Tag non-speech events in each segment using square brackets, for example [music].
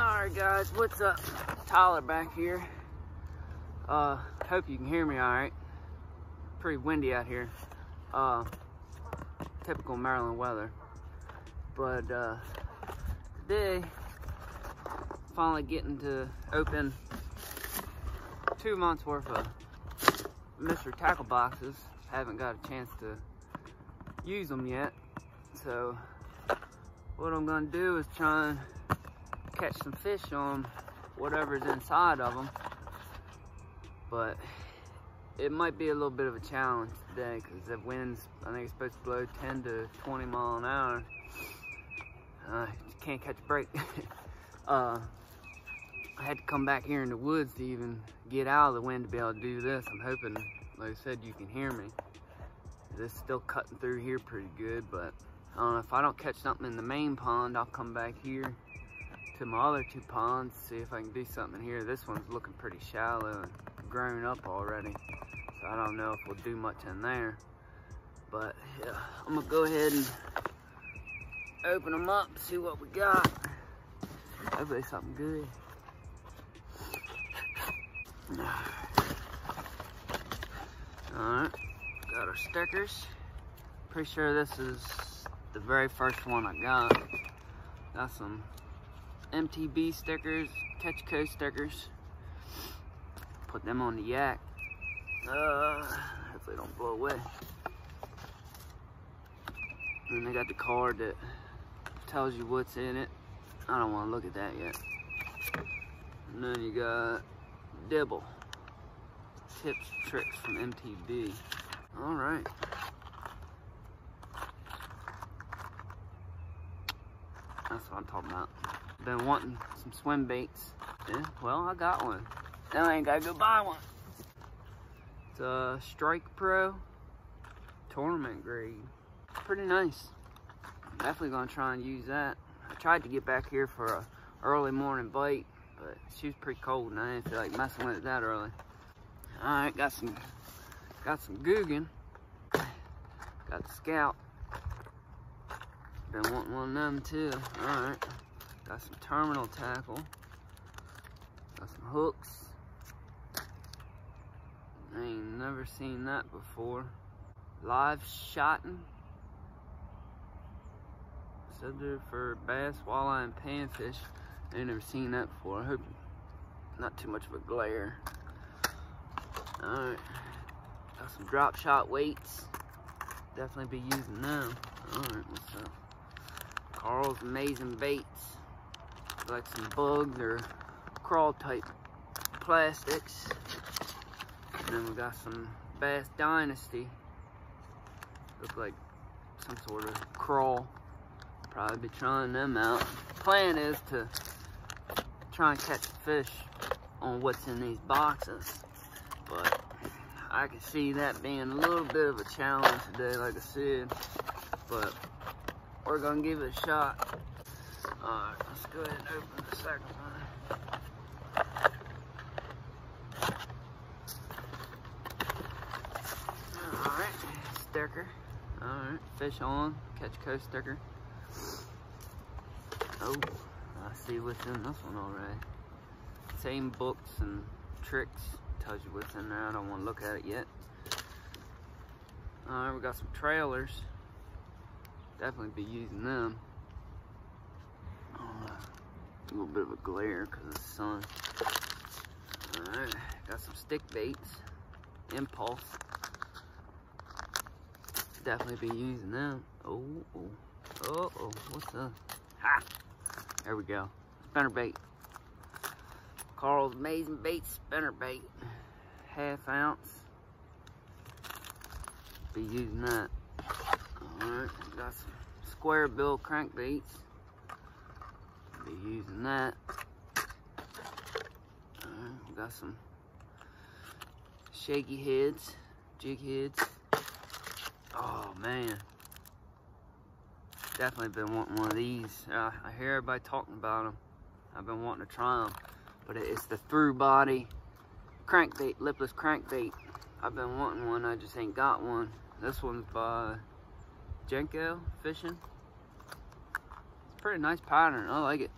Alright guys, what's up? Tyler back here. Uh, hope you can hear me alright. Pretty windy out here. Uh, typical Maryland weather. But uh, today, finally getting to open two months worth of mystery tackle boxes. Haven't got a chance to use them yet. So what I'm gonna do is try and catch some fish on whatever's inside of them. But it might be a little bit of a challenge today because the winds, I think it's supposed to blow 10 to 20 mile an hour. Uh, can't catch a break. [laughs] uh, I had to come back here in the woods to even get out of the wind to be able to do this. I'm hoping, like I said, you can hear me. This is still cutting through here pretty good, but I don't know, if I don't catch something in the main pond, I'll come back here to my other two ponds, see if I can do something here. This one's looking pretty shallow and grown up already. So I don't know if we'll do much in there. But yeah, I'm gonna go ahead and open them up, see what we got. Hopefully something good. Alright, got our stickers. Pretty sure this is the very first one I got. Got some MTB stickers, Catch Co stickers. Put them on the yak. Uh, hopefully don't blow away. And they got the card that tells you what's in it. I don't want to look at that yet. And then you got Dibble. Tips, tricks from MTB. All right. That's what I'm talking about. Been wanting some swim baits. Yeah, well, I got one. Now I ain't gotta go buy one. It's a Strike Pro tournament grade. Pretty nice. Definitely gonna try and use that. I tried to get back here for a early morning bite, but she was pretty cold and I didn't feel like messing with it that early. All right, got some, got some Googan. Got the Scout. Been wanting one of them too. All right. Got some terminal tackle. Got some hooks. I ain't never seen that before. Live shotting. Subject for bass, walleye, and panfish. I ain't never seen that before. I hope not too much of a glare. Alright. Got some drop shot weights. Definitely be using them. Alright, what's up? Karl's Amazing Baits. Like some bugs or crawl type plastics. And then we got some Bass Dynasty. Look like some sort of crawl. Probably be trying them out. Plan is to try and catch fish on what's in these boxes. But I can see that being a little bit of a challenge today, like I said. But we're gonna give it a shot. Alright, let's go ahead and open the second one. Alright, sticker. Alright, fish on, Catch Co sticker. Oh, I see what's in this one already. Same books and tricks. Tells you what's in there. I don't want to look at it yet. Alright, we got some trailers. Definitely be using them. A little bit of a glare because of the sun. Alright, got some stick baits. Impulse. Definitely be using them. Oh, oh, oh, oh, what's that? Ha! There we go. Spinner bait. Karl's Amazing Bait spinner bait. Half ounce. Be using that. Alright, got some square bill crankbaits. Be using that. Alright, got some shaky heads, jig heads. Oh man. Definitely been wanting one of these. Uh, I hear everybody talking about them. I've been wanting to try them. But it's the through body crankbait, lipless crankbait. I've been wanting one, I just ain't got one. This one's by Jenko Fishing. It's a pretty nice pattern, I like it.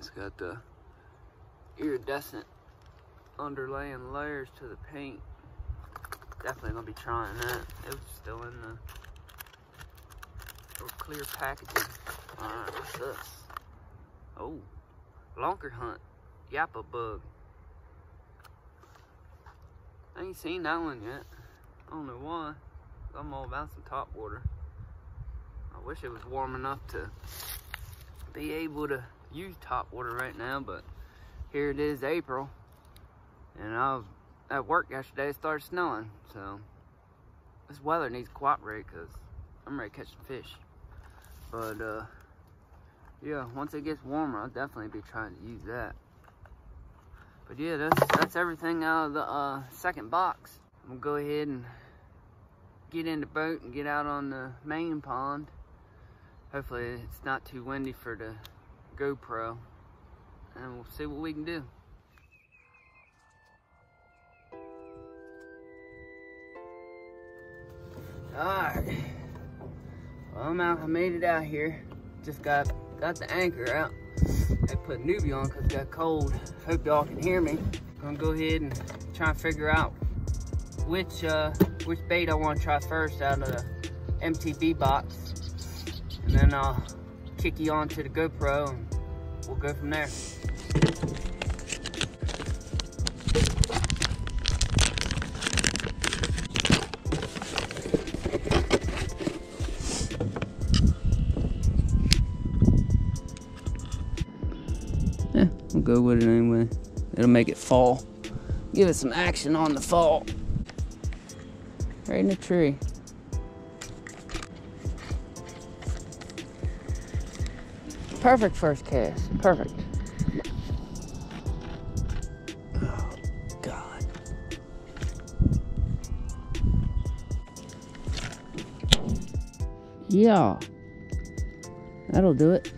It's got the iridescent underlaying layers to the paint. Definitely gonna be trying that. It was still in the clear packaging. Alright, what's this? Oh, Lunkerhunt, Yappa Bug. I ain't seen that one yet. I don't know why. I'm all about some top water. I wish it was warm enough to be able to use top water right now, but here it is April. And I was at work yesterday, it started snowing. So this weather needs to cooperate because I'm ready to catch some fish. But uh, yeah, once it gets warmer, I'll definitely be trying to use that. But yeah, that's, that's everything out of the uh, second box. I'm gonna go ahead and get in the boat and get out on the main pond. Hopefully it's not too windy for the GoPro. And we'll see what we can do. Alright. Well, I'm out. I made it out here. Just got got the anchor out. I put newbie on because it got cold. Hope y'all can hear me. Gonna go ahead and try and figure out which uh, which bait I want to try first out of the MTB box. And then I'll kick you onto the GoPro and we'll go from there. Yeah, we'll go with it anyway. It'll make it fall. Give it some action on the fall. Right in the tree. Perfect first cast. Perfect. Oh, God. Yeah. That'll do it.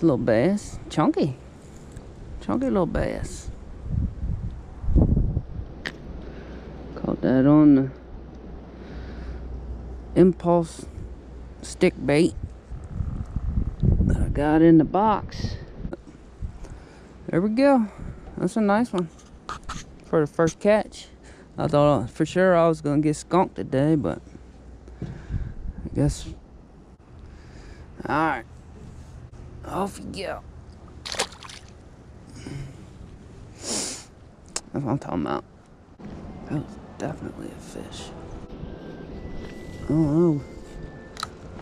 Nice little bass. Chunky. Chunky little bass. Caught that on the impulse stick bait that I got in the box. There we go. That's a nice one for the first catch. I thought uh, for sure I was gonna get skunked today, but I guess. Alright. Off you go. That's what I'm talking about. That was definitely a fish. I don't know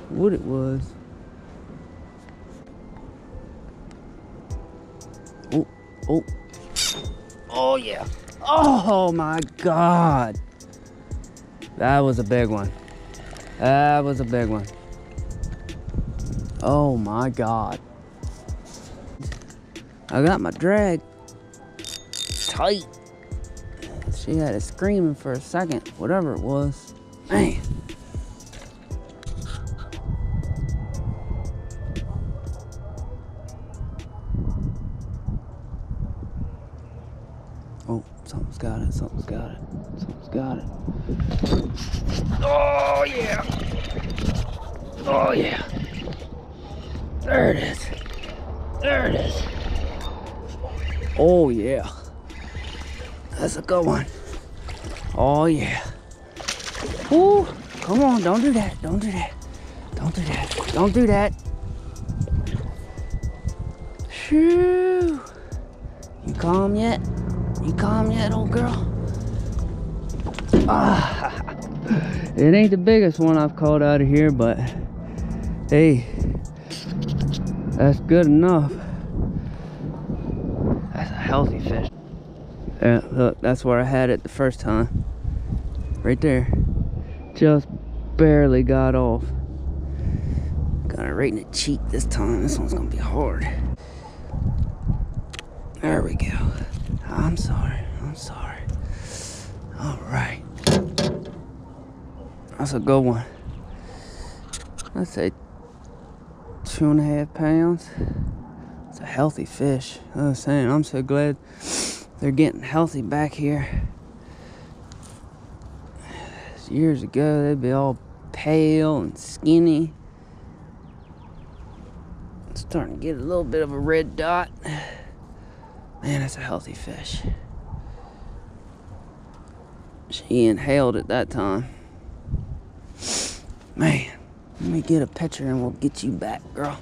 what it was. Oh, oh. Oh, yeah. Oh, my God. That was a big one. That was a big one. Oh my God. I got my drag tight. She had it screaming for a second, whatever it was. Man. Oh, something's got it, something's got it, something's got it. Oh, yeah. Oh, yeah. There it is. There it is. Oh, yeah. That's a good one. Oh, yeah. Ooh, come on. Don't do that. Don't do that. Don't do that. Don't do that. Shoo. You calm yet? You calm yet, old girl? Ah. It ain't the biggest one I've caught out of here, but hey, that's good enough. That's a healthy fish. Yeah, look, that's where I had it the first time. Right there. Just barely got off. Got it right in the cheek this time. This one's gonna be hard. There we go. I'm sorry. I'm sorry. All right. That's a good one. I'd say two and a half pounds. It's a healthy fish. I was saying, I'm so glad they're getting healthy back here. Years ago, they'd be all pale and skinny. starting to get a little bit of a red dot. Man, that's a healthy fish. She inhaled at that time. Man, let me get a picture and we'll get you back, girl.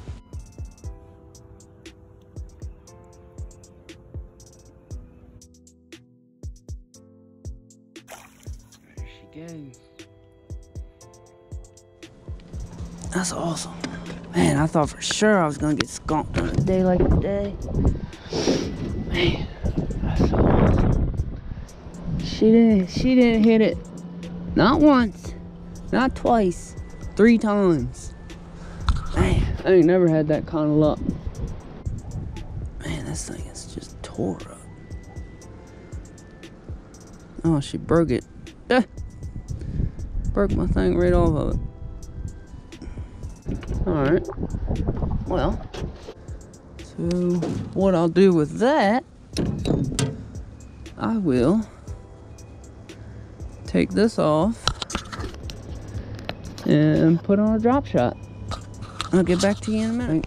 That's awesome. Man, I thought for sure I was gonna get skunked on a day like today. Man, that's so awesome. She didn't she didn't hit it. Not once. Not twice. Three times. Man, I ain't never had that kind of luck. Man, this thing is just tore up. Oh, she broke it. [laughs] Broke my thing right off of it. Alright. Well, so what I'll do with that, I will take this off and put on a drop shot. I'll get back to you in a minute.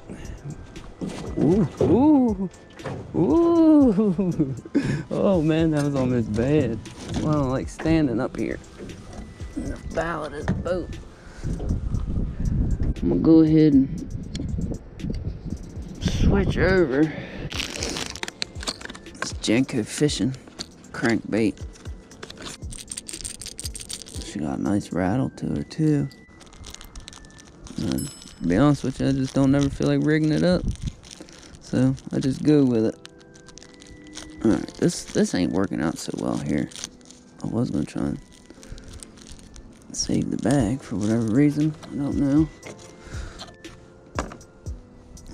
Ooh, ooh, [laughs] ooh. [laughs] Oh man, that was almost bad. Well, I don't like standing up here in the bow of this boat. I'm gonna go ahead and switch over. It's Jenko fishing crankbait. She got a nice rattle to her too. And to be honest with you, I just don't ever feel like rigging it up. So I just go with it. Alright, this this ain't working out so well here. I was gonna try and save the bag for whatever reason. I don't know.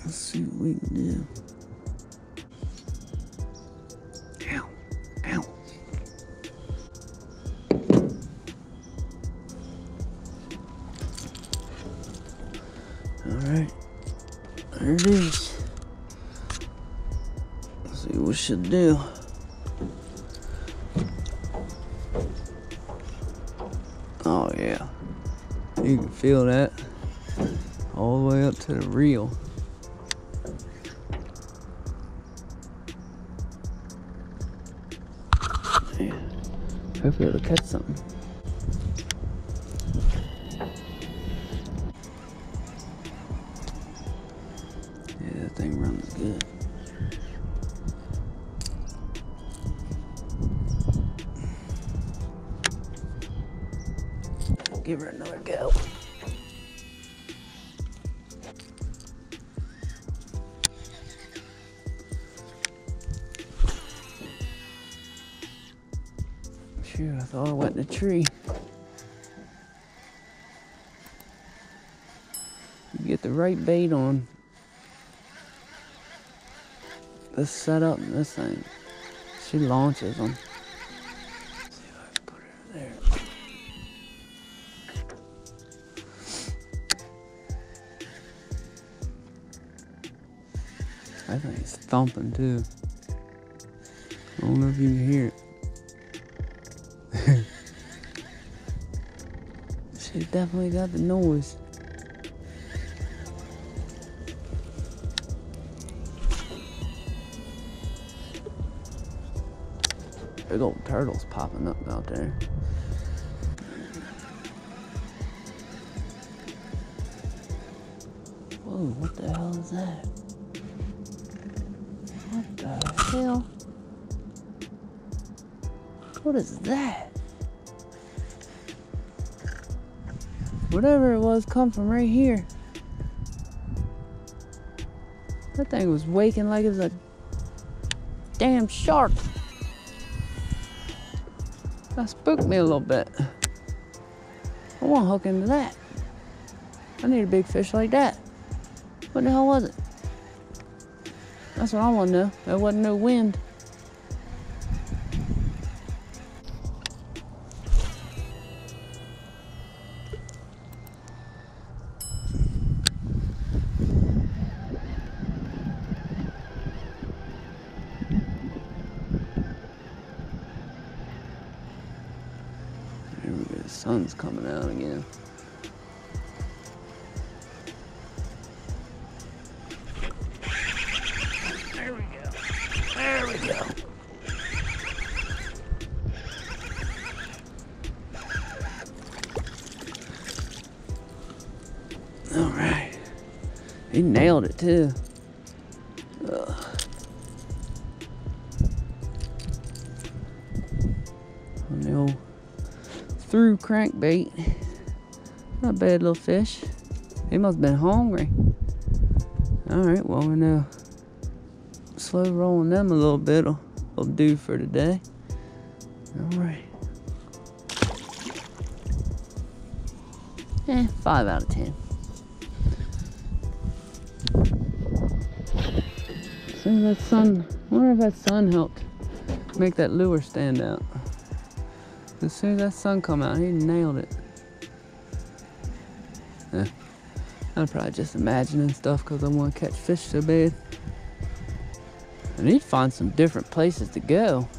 Let's see what we can do. Ow. Ow. Alright. There it is. Let's see what we should do. Feel that all the way up to the reel. Yeah. Hopefully it'll catch something. Tree. You get the right bait on this setup and this thing. She launches them. I think it's thumping too. I don't know if you can hear it. She definitely got the noise. Big old turtles popping up out there. Whoa, what the hell is that? What the hell? What is that? Whatever it was come from right here. That thing was waking like it was a damn shark. That spooked me a little bit. I want to hook into that. I need a big fish like that. What the hell was it? That's what I want to know. There wasn't no wind. Too. Ugh. On the old through crankbait. Not a bad little fish. He must have been hungry. Alright, well we're now slow rolling them a little bit will, will do for today. Alright. Eh, five out of ten. See that sun, I wonder if that sun helped make that lure stand out. As soon as that sun come out, he nailed it. Yeah. I'm probably just imagining stuff because I want to catch fish so bad. I need to find some different places to go.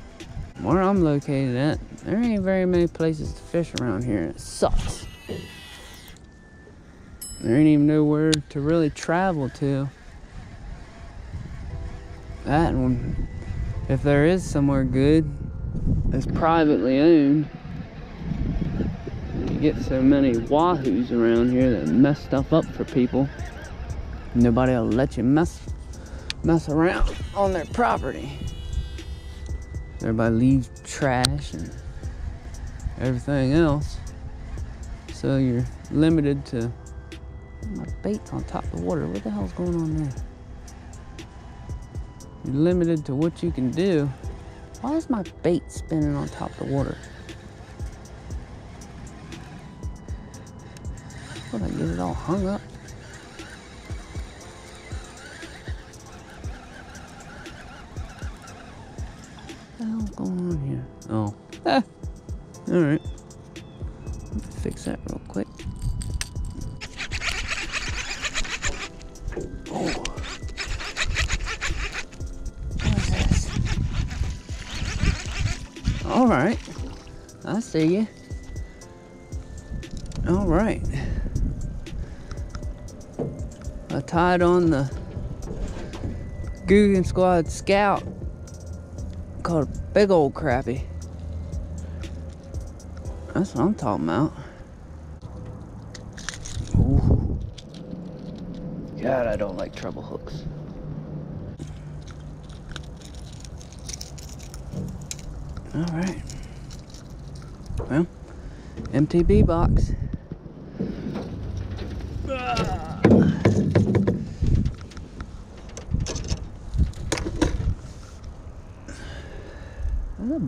Where I'm located at, there ain't very many places to fish around here. It sucks. There ain't even nowhere to really travel to. That one, if there is somewhere good, that's privately owned. You get so many wahoos around here that mess stuff up for people. Nobody will let you mess mess around on their property. Everybody leaves trash and everything else. So you're limited to my bait's on top of the water. What the hell's going on there? You're limited to what you can do. Why is my bait spinning on top of the water? What, I get it all hung up? What the hell's going on here? Oh. [laughs] Ah. Alright. Tied on the Googan Squad Scout called a big old crappie. That's what I'm talking about. Ooh. God, I don't like treble hooks. All right. Well, MTB box.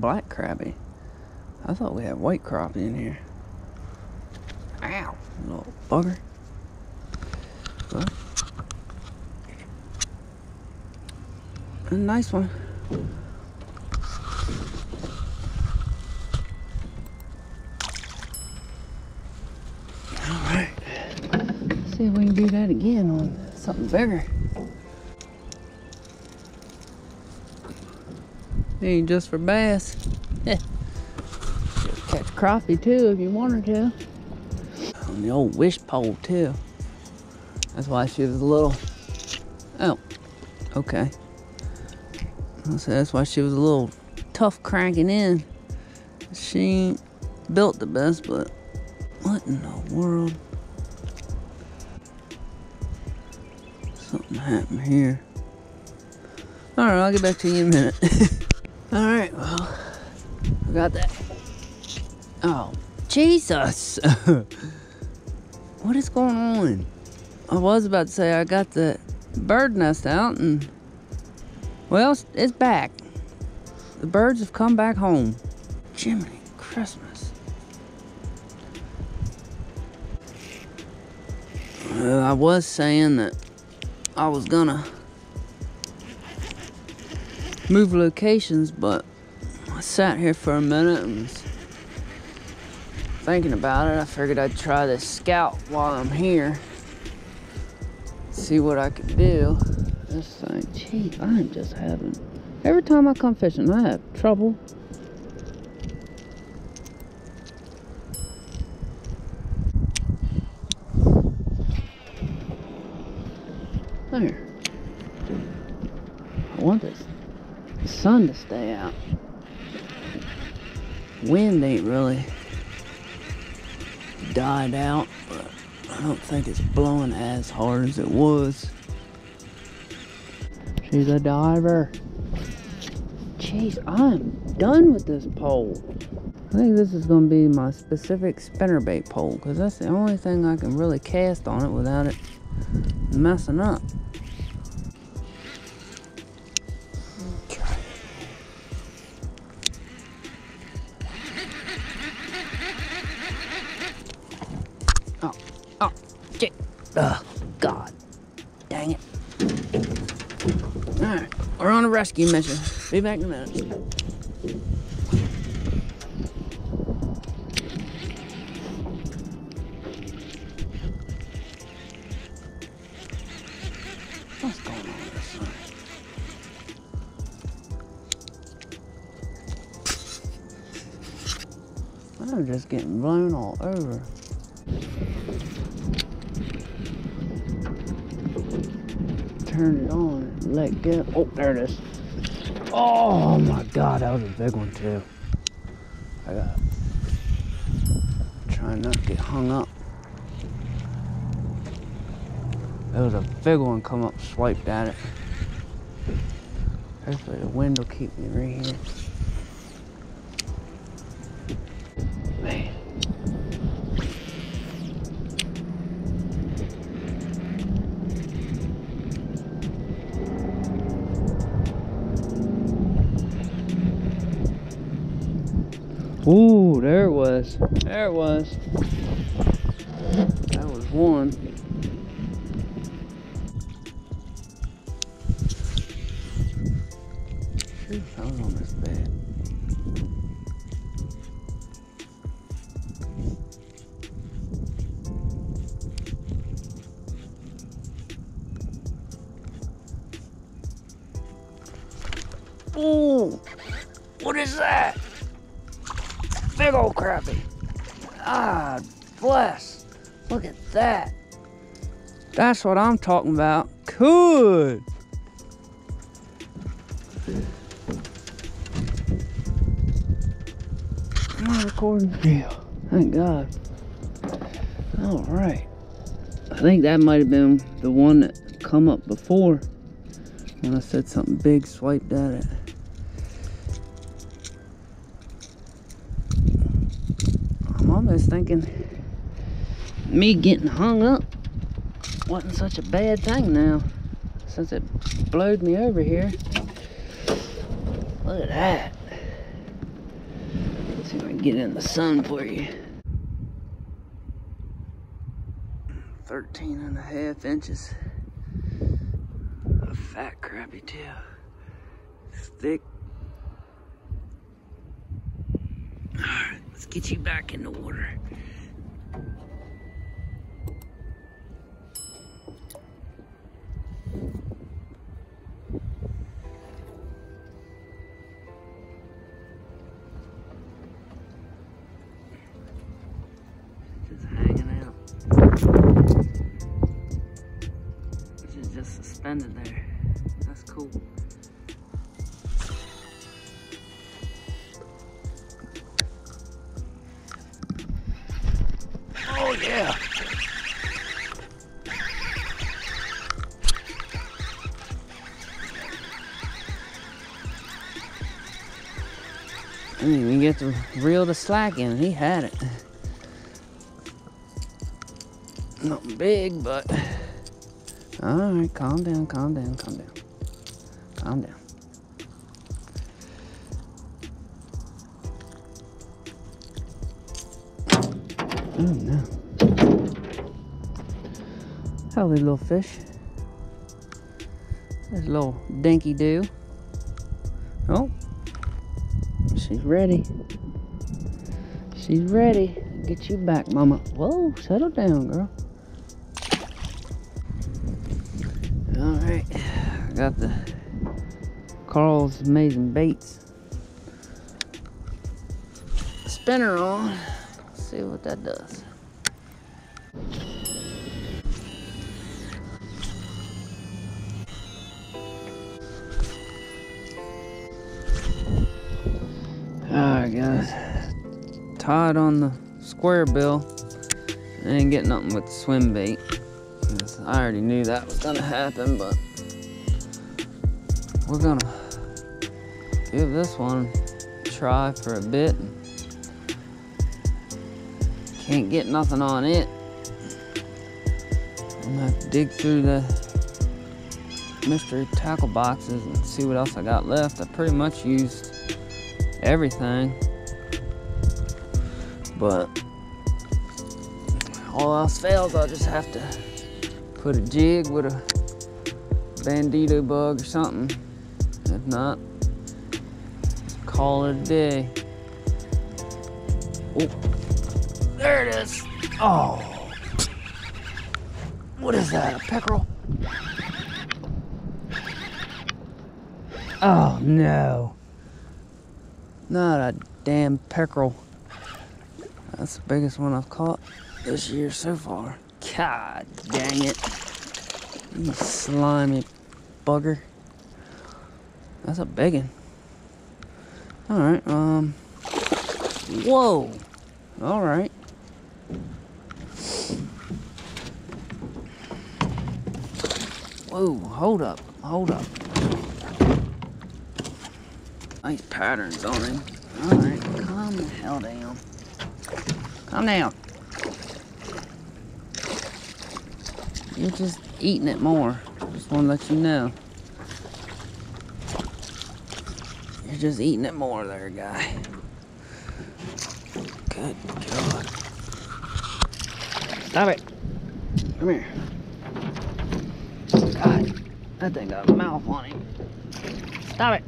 Black crappie. I thought we had white crappie in here. Ow, little bugger. A nice one. All right. See if we can do that again on something bigger. Ain't just for bass. [laughs] Catch crappie too if you wanted to. On the old wish pole too. That's why she was a little. Oh, okay. So that's why she was a little tough cranking in. She ain't built the best, but what in the world? Something happened here. Alright, I'll get back to you in a minute. [laughs] Alright, well, I got that. Oh, Jesus! [laughs] what is going on? I was about to say I got the bird nest out and, well, it's, back. The birds have come back home. Jiminy Christmas. I was saying that I was gonna move locations, but I sat here for a minute and thinking about it. I figured I'd try this scout while I'm here. See what I could do. This thing, gee, I'm just having. Every time I come fishing, I have trouble. There. I want this sun to stay out. Wind ain't really died out, but I don't think it's blowing as hard as it was. She's a diver. Jeez, I'm done with this pole. I think this is going to be my specific spinnerbait pole because that's the only thing I can really cast on it without it messing up. Oh, God. Dang it. Alright, we're on a rescue mission. Be back in a minute. One too. I got trying not to get hung up. There was a big one come up, swiped at it. Hopefully the wind will keep me right here. Man. Was. There it was. That was one. That's what I'm talking about. Good. Am I recording? Yeah. Thank God. All right. I think that might have been the one that come up before when I said something big swiped at it. I'm almost thinking me getting hung up wasn't such a bad thing now since it blowed me over here. Look at that. Let's see if I can get in the sun for you. 13 and a half inches. A fat crappie. It's thick. Alright, let's get you back in the water. Get to reel the slack in. He had it. Nothing big, but. Alright, calm down, calm down, calm down. Calm down. Oh no. Healthy little fish. A little dinky do. Oh, she's ready. She's ready. Get you back, mama. Whoa, settle down, girl. All right, I got the Karl's Amazing Baits spinner on. Let's see what that does. Tied on the square bill. Ain't getting nothing with the swim bait. I already knew that was gonna happen, but we're gonna give this one a try for a bit. Can't get nothing on it. I'm gonna have to dig through the mystery tackle boxes and see what else I got left. I pretty much used everything, but all else fails, I'll just have to put a jig with a bandito bug or something. If not, call it a day. Oh, there it is. Oh, what is that, a pickerel? Oh no, not a damn peckerel. That's the biggest one I've caught this year so far. God dang it. You slimy bugger. That's a big one. Alright, um. Whoa! Alright. Whoa, hold up, hold up. Nice patterns on him. Alright, calm the hell down. Calm down. You're just eating it more. Just want to let you know. You're just eating it more there, guy. Good God. Stop it. Come here. God, that thing got a mouth on him. Stop it.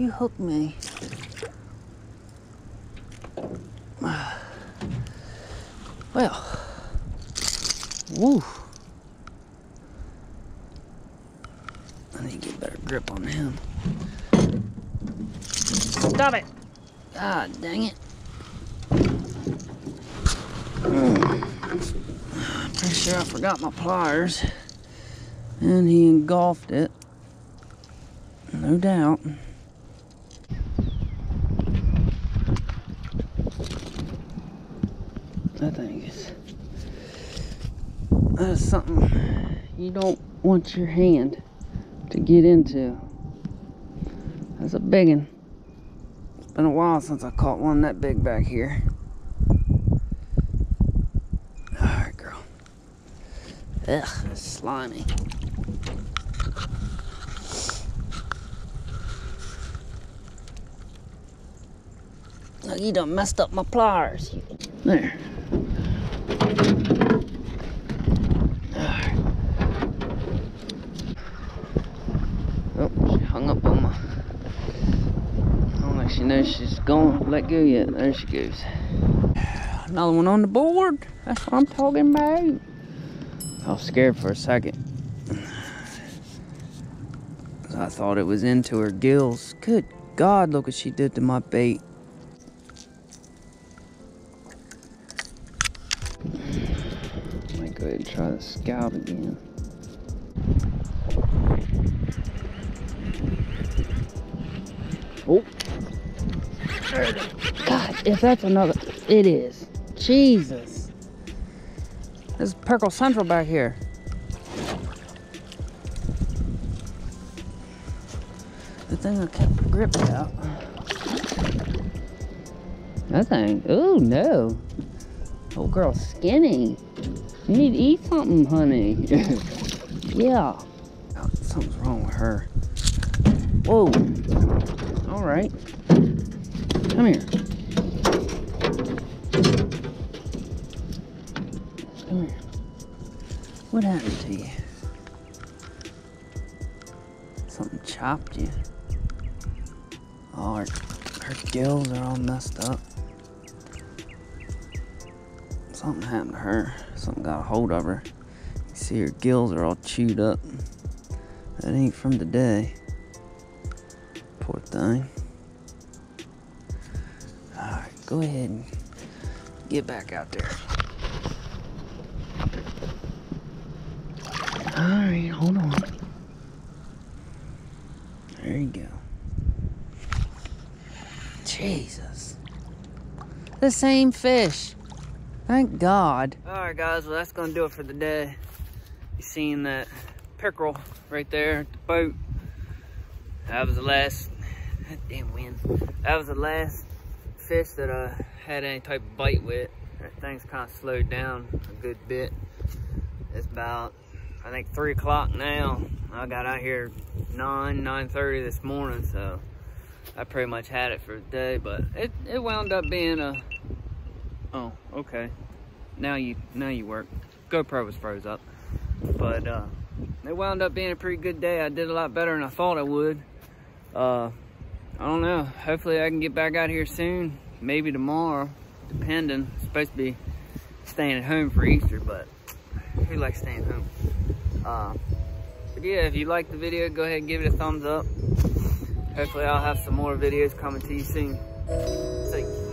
You hooked me. Well, woo. I need to get a better grip on him. Stop it! God dang it. Pretty sure I forgot my pliers. And he engulfed it. No doubt. Thing is that uh, is something you don't want your hand to get into. That's a big one. It's been a while since I caught one that big back here. Alright, girl. Ugh, slimy. Oh, you done messed up my pliers. There. Oh, she hung up on my. I don't think she knows she's gone. Let go yet. There she goes. Another one on the board. That's what I'm talking about. I was scared for a second. I thought it was into her gills. Good God, look what she did to my bait. Might go ahead and try the scout again. God, if that's another, it is. Jesus. There's Peckerel Central back here. The thing I kept gripped out. That thing, oh no. Old girl skinny. You need to eat something, honey. [laughs] yeah. Oh, something's wrong with her. Whoa. All right. Come here. Come here. What happened to you? Something chopped you. Oh, her, her gills are all messed up. Something happened to her. Something got a hold of her. You see her gills are all chewed up. That ain't from today. Poor thing go ahead and get back out there. Alright, hold on. There you go. Jesus. The same fish. Thank God. Alright guys, well that's gonna do it for the day. You seen that pickerel right there at the boat. That was the last, that damn wind. That was the last fish that I had any type of bite with. That thing's kind of slowed down a good bit. It's about, I think three o'clock now. I got out here 9, 9.30 this morning, so I pretty much had it for the day, but it, it wound up being a, oh, okay. Now you, now you work. GoPro was froze up. But uh, it wound up being a pretty good day. I did a lot better than I thought I would. Uh, I don't know. Hopefully I can get back out here soon. Maybe tomorrow, depending. I'm supposed to be staying at home for Easter, but who likes staying home? Uh, but yeah, if you like the video, go ahead and give it a thumbs up. Hopefully I'll have some more videos coming to you soon. Thanks.